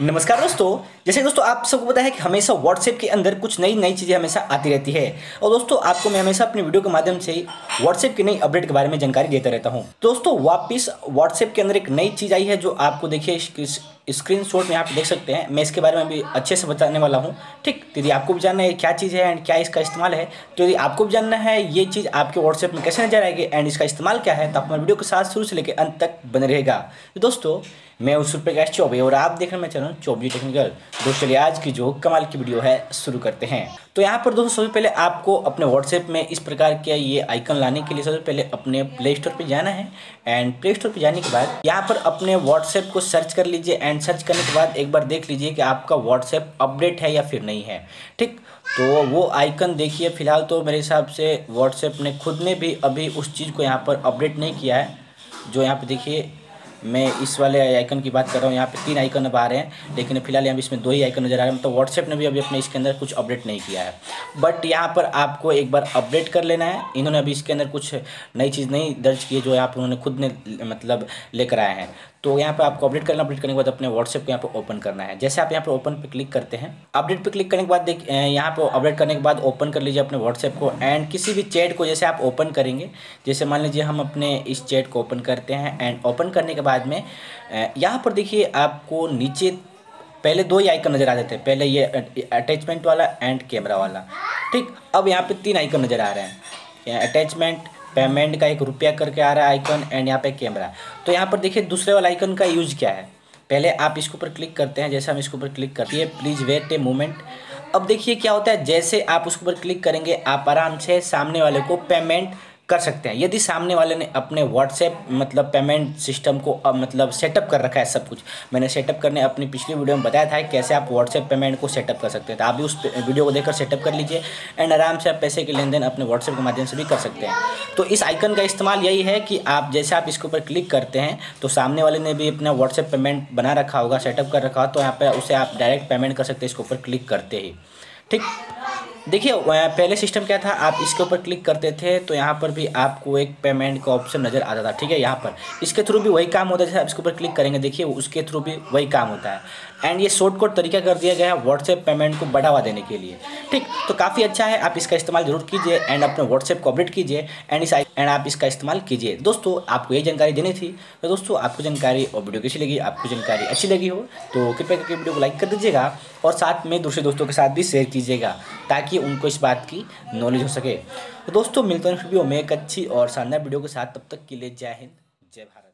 नमस्कार दोस्तों, जैसे दोस्तों, आप सबको पता है कि हमेशा व्हाट्सएप के अंदर कुछ नई नई चीज़ें हमेशा आती रहती है। और दोस्तों, आपको मैं हमेशा अपनी वीडियो के माध्यम से व्हाट्सएप की नई अपडेट के बारे में जानकारी देता रहता हूँ। दोस्तों, वापस व्हाट्सएप के अंदर एक नई चीज़ आई है जो आपको देखिए स्क्रीन शॉट में यहाँ पे देख सकते हैं। मैं इसके बारे में भी अच्छे से बताने वाला हूँ। ठीक तो यदि आपको भी जानना है क्या चीज़ है एंड क्या इसका इस्तेमाल है तो यदि आपको भी जानना है ये चीज़ आपके व्हाट्सएप में कैसे नज़र आएगी एंड इसका इस्तेमाल क्या है तो आप वीडियो के साथ शुरू से लेकर अंत तक बने रहेगा तो दोस्तों, मैं उस रुपये चौबे और आप देख रहे हैं चैनल चौबी टेक्निकल। दोस्तों, चलिए आज की जो कमाल की वीडियो है, शुरू करते हैं। तो यहाँ पर दोस्तों, सबसे पहले आपको अपने व्हाट्सएप में इस प्रकार के ये आइकन लाने के लिए सबसे पहले अपने प्ले स्टोर पर जाना है। एंड प्ले स्टोर पर जाने के बाद यहाँ पर अपने व्हाट्सएप को सर्च कर लीजिए एंड सर्च करने के बाद एक बार देख लीजिए कि आपका व्हाट्सएप अपडेट है या फिर नहीं है। ठीक? तो वो आइकन देखिए, फ़िलहाल तो मेरे हिसाब से व्हाट्सएप ने खुद ने भी अभी उस चीज़ को यहाँ पर अपडेट नहीं किया है। जो यहाँ पर देखिए मैं इस वाले आइकन की बात कर रहा हूँ, यहाँ पे तीन आइकन अब आ रहे हैं, लेकिन फ़िलहाल यहाँ इसमें दो ही आइकन नज़र आ रहे हैं। तो व्हाट्सएप ने भी अभी अपने इसके अंदर कुछ अपडेट नहीं किया है। बट यहाँ पर आपको एक बार अपडेट कर लेना है। इन्होंने अभी इसके अंदर कुछ नई चीज़ नहीं दर्ज की जो यहाँ पर उन्होंने खुद ने मतलब लेकर आए हैं। तो यहाँ पे आपको अपडेट करना अपडेट करने के बाद अपने व्हाट्सएप को यहाँ पे ओपन करना है। जैसे आप यहाँ पे ओपन पे क्लिक करते हैं अपडेट पे क्लिक करने के बाद देख यहाँ पे अपडेट करने के बाद ओपन कर लीजिए अपने व्हाट्सएप को। एंड किसी भी चैट को जैसे आप ओपन करेंगे, जैसे मान लीजिए हम अपने इस चैट को ओपन करते हैं एंड ओपन करने के बाद में यहाँ पर देखिए आपको नीचे पहले दो ही आइकन नज़र आ जाते हैं पहले ये अटैचमेंट वाला एंड कैमरा वाला। ठीक, अब यहाँ पे तीन आइकन नज़र आ रहे हैं। अटैचमेंट पेमेंट का एक रुपया करके आ रहा है आइकन एंड यहाँ पे कैमरा तो यहाँ पर देखिए दूसरे वाला आइकन का यूज़ क्या है? पहले आप इसके ऊपर क्लिक करते हैं, जैसे हम इसके ऊपर क्लिक करते हैं प्लीज़ वेट ए मोमेंट अब देखिए क्या होता है, जैसे आप उसके ऊपर क्लिक करेंगे, आप आराम से सामने वाले को पेमेंट कर सकते हैं। यदि सामने वाले ने अपने व्हाट्सएप मतलब पेमेंट सिस्टम को अब मतलब सेटअप कर रखा है सब कुछ, मैंने सेटअप करने अपनी पिछली वीडियो में बताया था कि कैसे आप व्हाट्सएप पेमेंट को सेटअप कर सकते हैं। तो आप भी उस वीडियो को देखकर सेटअप कर लीजिए एंड आराम से आप पैसे के लेन देन अपने व्हाट्सएप के माध्यम से भी कर सकते हैं। तो इस आइकन का इस्तेमाल यही है कि आप, जैसे आप इसके ऊपर क्लिक करते हैं तो सामने वाले ने भी अपना व्हाट्सएप पेमेंट बना रखा होगा सेटअप कर रखा हो तो यहाँ पर उसे आप डायरेक्ट पेमेंट कर सकते हैं इसके ऊपर क्लिक करते ही। ठीक। देखिए पहले सिस्टम क्या था? आप इसके ऊपर क्लिक करते थे तो यहाँ पर भी आपको एक पेमेंट का ऑप्शन नज़र आता था, ठीक है? यहाँ पर। इसके थ्रू भी वही काम होता है, जैसे आप इसके ऊपर क्लिक करेंगे, देखिए उसके थ्रू भी वही काम होता है। एंड ये शॉर्टकट तरीका कर दिया गया है व्हाट्सएप पेमेंट को बढ़ावा देने के लिए, ठीक? तो काफ़ी अच्छा है, आप इसका इस्तेमाल ज़रूर कीजिए एंड अपने व्हाट्सएप को अपडेट कीजिए एंड इस एंड आप इसका इस्तेमाल कीजिए। दोस्तों, आपको ये जानकारी देनी थी तो दोस्तों, आपको जानकारी और वीडियो कैसी लगी? आपको जानकारी अच्छी लगी हो तो कृपया करके वीडियो को लाइक कर दीजिएगा और साथ में दूसरे दोस्तों के साथ भी शेयर कीजिएगा ताकि उनको इस बात की नॉलेज हो सके। तो दोस्तों, मिलते हैं वीडियो में एक अच्छी और शानदार वीडियो के साथ। तब तक के लिए जय हिंद, जय भारत।